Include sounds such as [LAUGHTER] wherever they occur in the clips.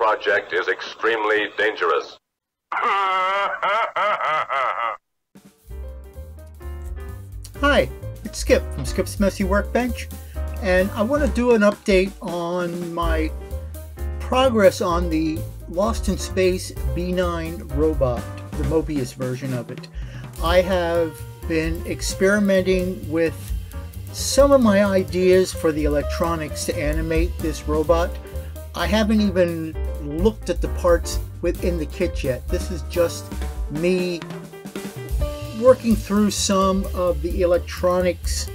project is extremely dangerous. [LAUGHS] Hi, it's Skip from Skip's Messy Workbench, and I want to do an update on my progress on the Lost in Space B9 robot, the Moebius version of it. I have been experimenting with some of my ideas for the electronics to animate this robot. I haven't even looked at the parts within the kit yet. This is just me working through some of the electronics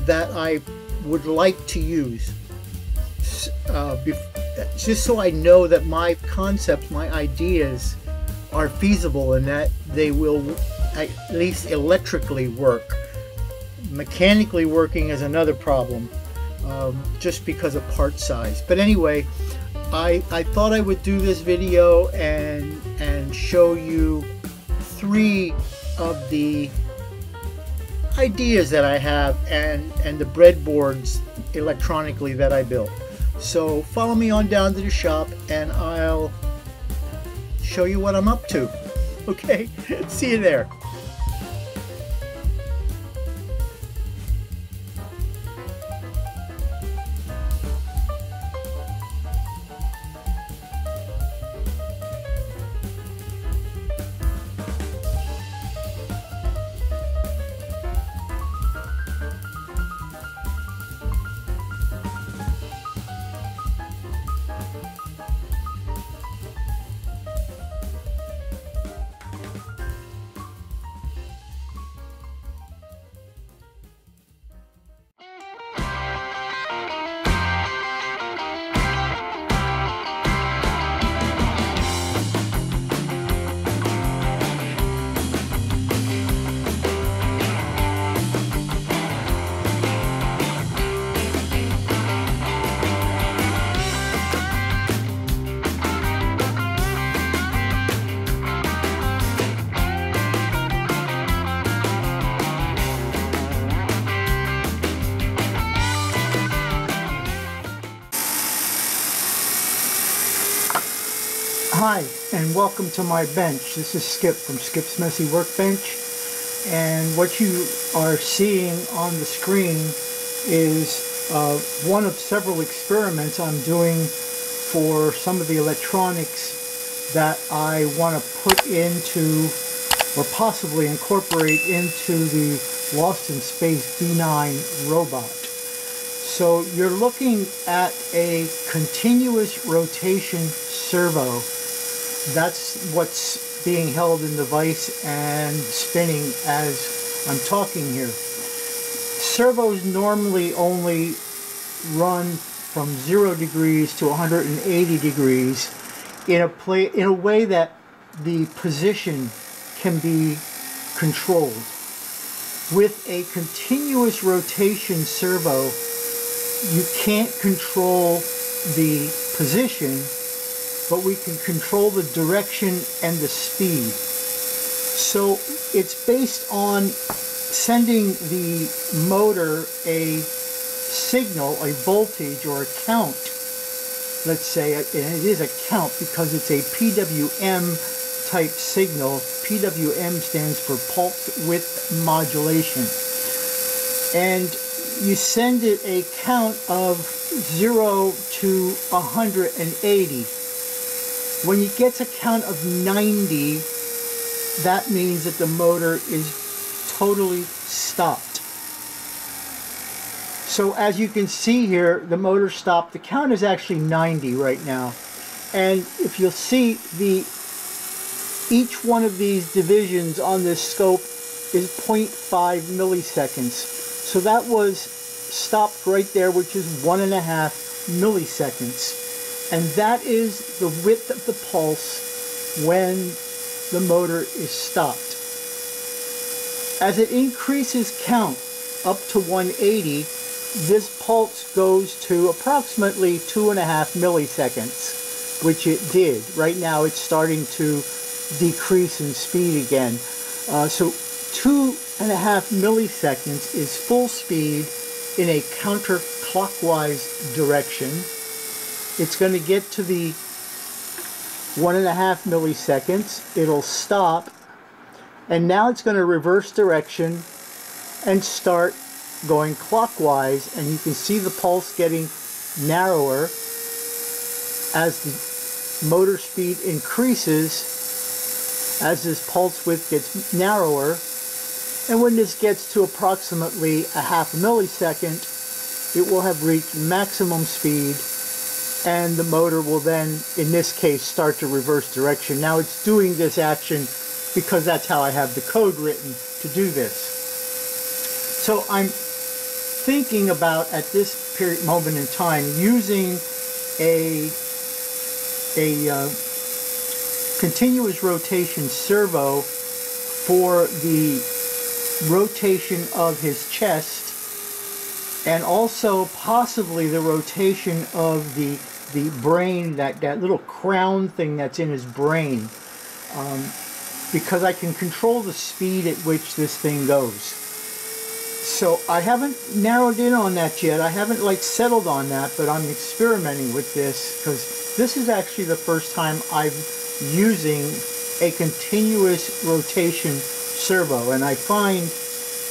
that I would like to use. Uh, just so I know that my concepts, my ideas are feasible and that they will at least electrically work. Mechanically working is another problem, um, just because of part size. But anyway, I, I thought I would do this video and, and show you three of the ideas that I have and, and the breadboards electronically that I built. So follow me on down to the shop and I'll show you what I'm up to. [LAUGHS] Okay, see you there. Hi, and welcome to my bench. This is Skip from Skip's Messy Workbench. And what you are seeing on the screen is uh, one of several experiments I'm doing for some of the electronics that I want to put into or possibly incorporate into the Lost in Space B9 robot. So you're looking at a continuous rotation servo that's what's being held in the vise and spinning as I'm talking here. Servos normally only run from 0 degrees to 180 degrees in a play in a way that the position can be controlled. With a continuous rotation servo, you can't control the position but we can control the direction and the speed. So it's based on sending the motor a signal, a voltage or a count, let's say, and it is a count because it's a PWM type signal. PWM stands for pulse width modulation. And you send it a count of 0 to 180 when you get to count of 90, that means that the motor is totally stopped. So as you can see here, the motor stopped. The count is actually 90 right now. And if you'll see, the each one of these divisions on this scope is 0.5 milliseconds. So that was stopped right there, which is one and a half milliseconds. And that is the width of the pulse when the motor is stopped. As it increases count up to 180, this pulse goes to approximately two and a half milliseconds, which it did. Right now it's starting to decrease in speed again. Uh, so two and a half milliseconds is full speed in a counterclockwise direction it's going to get to the one and a half milliseconds. It'll stop. And now it's going to reverse direction and start going clockwise. And you can see the pulse getting narrower as the motor speed increases, as this pulse width gets narrower. And when this gets to approximately a half millisecond, it will have reached maximum speed and the motor will then, in this case, start to reverse direction. Now it's doing this action because that's how I have the code written to do this. So I'm thinking about, at this period, moment in time, using a, a uh, continuous rotation servo for the rotation of his chest and also possibly the rotation of the the brain, that, that little crown thing that's in his brain, um, because I can control the speed at which this thing goes. So I haven't narrowed in on that yet. I haven't like settled on that, but I'm experimenting with this because this is actually the first time I'm using a continuous rotation servo, and I find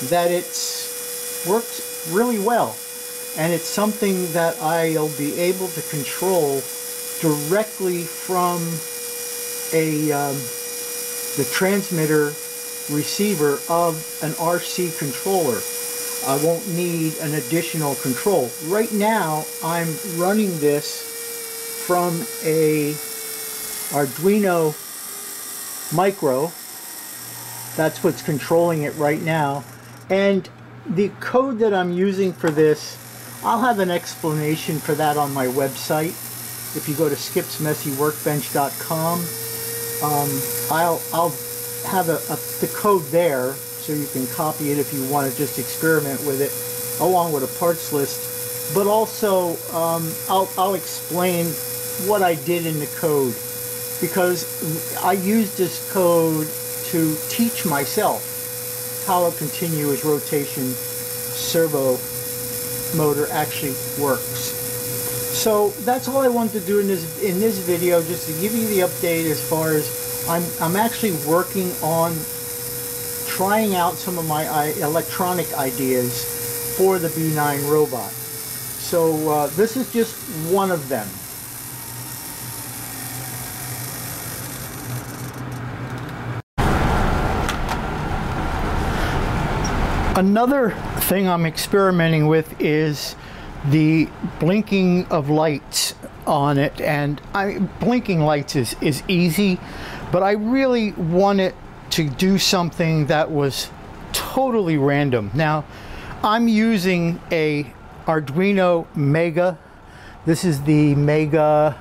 that it's worked really well and it's something that I'll be able to control directly from a um, the transmitter receiver of an RC controller. I won't need an additional control. Right now I'm running this from a Arduino Micro. That's what's controlling it right now. And the code that I'm using for this I'll have an explanation for that on my website. If you go to skipsmessyworkbench.com, um, I'll, I'll have a, a, the code there so you can copy it if you want to just experiment with it along with a parts list. But also, um, I'll, I'll explain what I did in the code because I used this code to teach myself how a continuous rotation servo motor actually works. So that's all I wanted to do in this in this video, just to give you the update as far as I'm, I'm actually working on trying out some of my electronic ideas for the B9 robot. So uh, this is just one of them. Another thing I'm experimenting with is the blinking of lights on it and I blinking lights is, is easy but I really wanted to do something that was totally random. Now I'm using a Arduino Mega. This is the Mega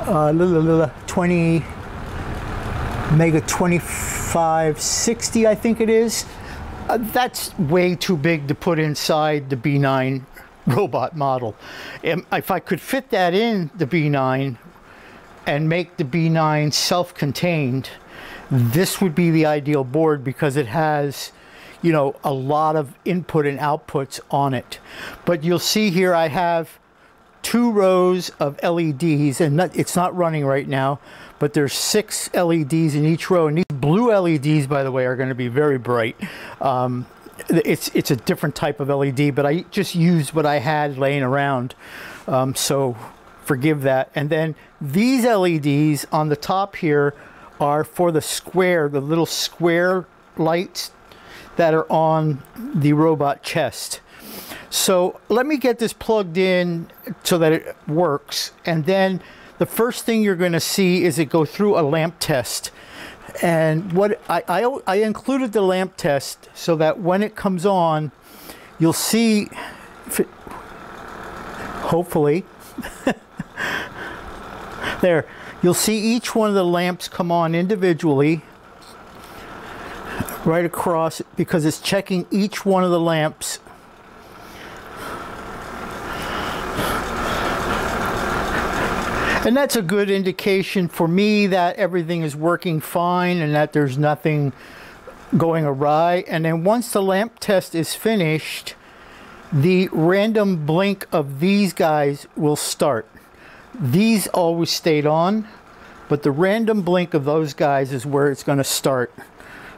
uh, 20 Mega 2560 I think it is uh, that's way too big to put inside the B9 robot model. If I could fit that in the B9 and make the B9 self-contained, this would be the ideal board because it has you know a lot of input and outputs on it but you'll see here I have two rows of LEDs and it's not running right now but there's six LEDs in each row and blue LEDs by the way are going to be very bright. Um, it's it's a different type of LED but I just used what I had laying around. Um, so forgive that. And then these LEDs on the top here are for the square the little square lights that are on the robot chest. So let me get this plugged in so that it works. And then the first thing you're going to see is it go through a lamp test. And what I, I, I included the lamp test so that when it comes on, you'll see, it, hopefully, [LAUGHS] there, you'll see each one of the lamps come on individually right across because it's checking each one of the lamps And that's a good indication for me that everything is working fine and that there's nothing going awry. And then once the lamp test is finished, the random blink of these guys will start. These always stayed on. but the random blink of those guys is where it's going to start.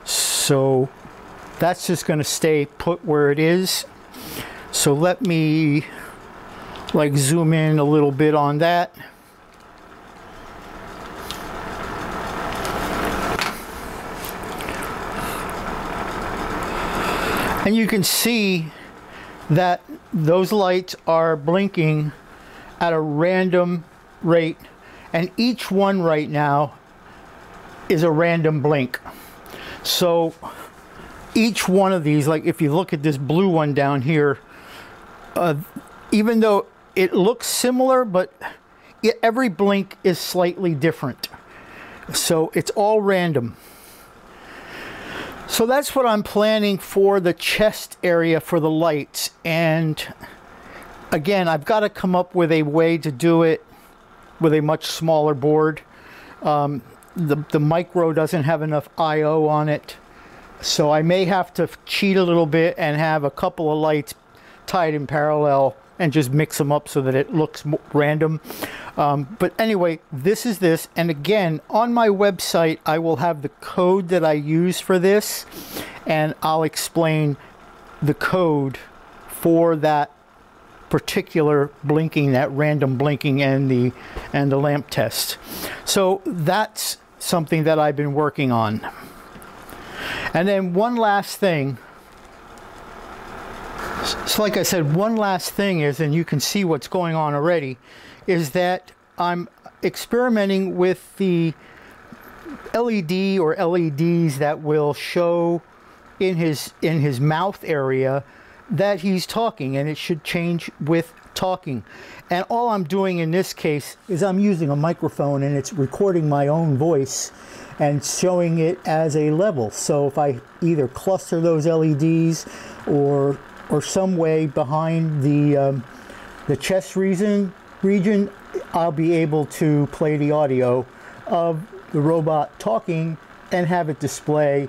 So that's just going to stay put where it is. So let me like zoom in a little bit on that. And you can see that those lights are blinking at a random rate and each one right now is a random blink. So each one of these, like if you look at this blue one down here, uh, even though it looks similar, but it, every blink is slightly different. So it's all random. So that's what I'm planning for the chest area for the lights. And again, I've got to come up with a way to do it with a much smaller board. Um, the, the micro doesn't have enough I.O. on it. So I may have to cheat a little bit and have a couple of lights tied in parallel and just mix them up so that it looks random. Um, but anyway, this is this. And again, on my website, I will have the code that I use for this. And I'll explain the code for that particular blinking, that random blinking and the, and the lamp test. So that's something that I've been working on. And then one last thing so like I said, one last thing is, and you can see what's going on already, is that I'm experimenting with the LED or LEDs that will show in his in his mouth area that he's talking and it should change with talking. And all I'm doing in this case is I'm using a microphone and it's recording my own voice and showing it as a level. So if I either cluster those LEDs or or some way behind the um, the chest region region, I'll be able to play the audio of the robot talking and have it display,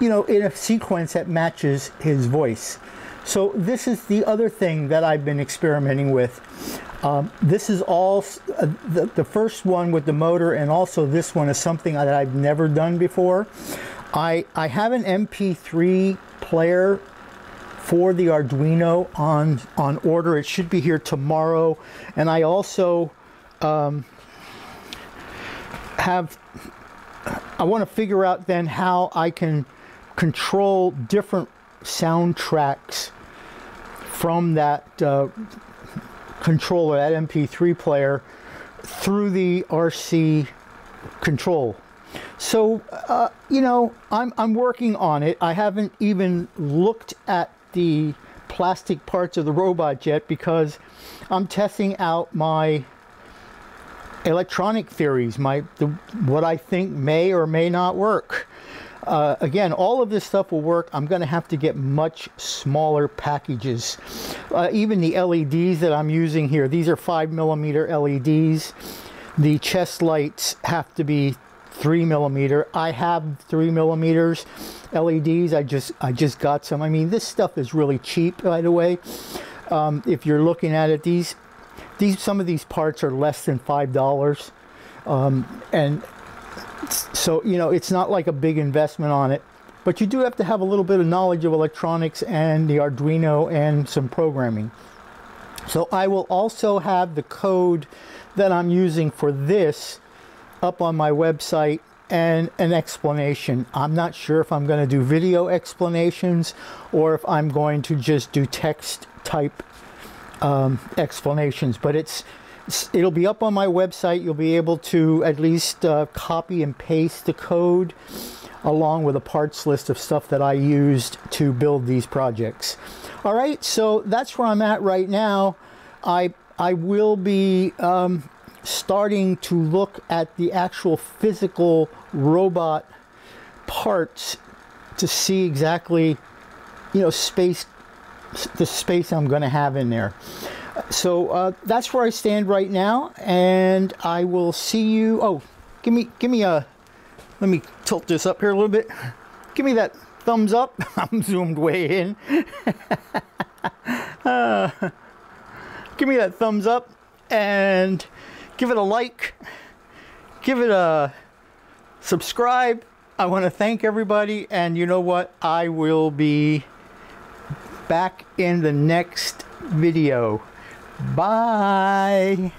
you know, in a sequence that matches his voice. So this is the other thing that I've been experimenting with. Um, this is all, uh, the, the first one with the motor and also this one is something that I've never done before. I, I have an MP3 player for the Arduino on, on order. It should be here tomorrow. And I also um, have, I want to figure out then how I can control different soundtracks from that uh, controller, that MP3 player, through the RC control. So, uh, you know, I'm, I'm working on it. I haven't even looked at the plastic parts of the robot yet because I'm testing out my electronic theories, my the, what I think may or may not work. Uh, again, all of this stuff will work. I'm going to have to get much smaller packages. Uh, even the LEDs that I'm using here, these are 5 millimeter LEDs. The chest lights have to be 3 millimeter. I have 3 millimeters. LEDs. I just I just got some. I mean, this stuff is really cheap, by the way. Um, if you're looking at it, these these some of these parts are less than five dollars, um, and so you know it's not like a big investment on it. But you do have to have a little bit of knowledge of electronics and the Arduino and some programming. So I will also have the code that I'm using for this up on my website and an explanation. I'm not sure if I'm going to do video explanations or if I'm going to just do text type um, explanations, but it's it'll be up on my website. You'll be able to at least uh, copy and paste the code along with a parts list of stuff that I used to build these projects. All right, so that's where I'm at right now. I I will be um, starting to look at the actual physical robot parts to see exactly, you know, space, the space I'm going to have in there. So uh, that's where I stand right now, and I will see you. Oh, give me, give me a. Let me tilt this up here a little bit. Give me that thumbs up. [LAUGHS] I'm zoomed way in. [LAUGHS] uh, give me that thumbs up and give it a like give it a subscribe. I want to thank everybody, and you know what? I will be back in the next video. Bye.